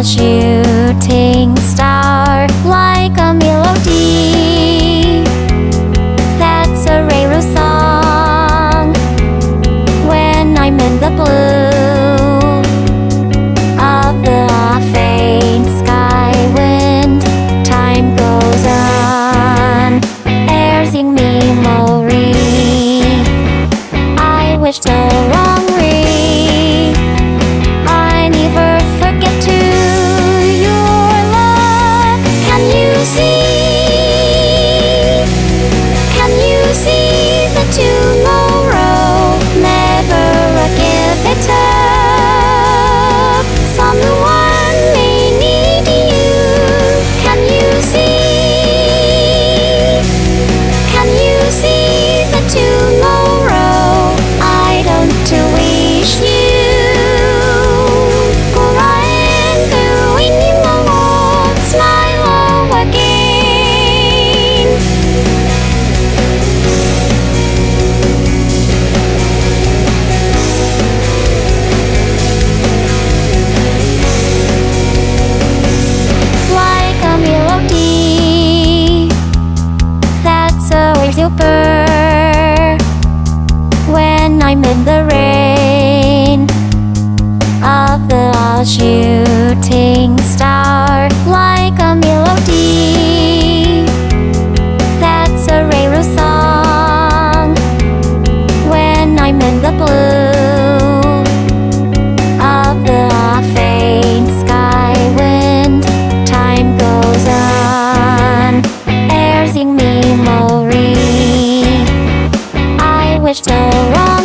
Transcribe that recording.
a shooting star like a melody. That's a rare song. When I'm in the blue of the faint sky wind time goes on memory. I wish the wrong see a shooting star like a melody. That's a rare song. When I'm in the blue of the faint sky wind time goes on airs in memory. I wish so wrong